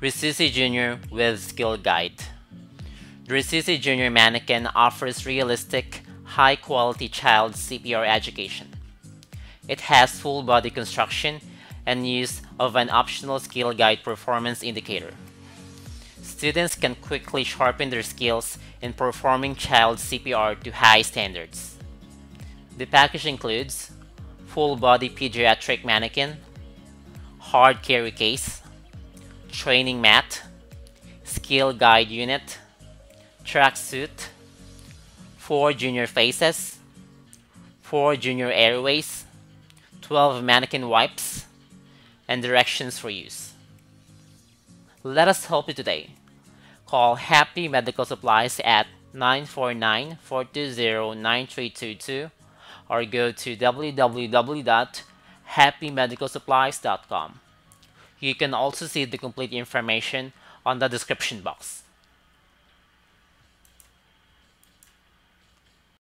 Resusci Jr. with SkillGuide. The Resusci Jr. mannequin offers realistic, high-quality child CPR education. It has full body construction and use of an optional SkillGuide performance indicator. Students can quickly sharpen their skills in performing child CPR to high standards. The package includes full body pediatric mannequin, hard carry case, training mat, SkillGuide unit, tracksuit, 4 junior faces, 4 junior airways, 12 mannequin wipes, and directions for use. Let us help you today. Call Happy Medical Supplies at 949-420-9322 or go to www.happymedicalsupplies.com. You can also see the complete information on the description box.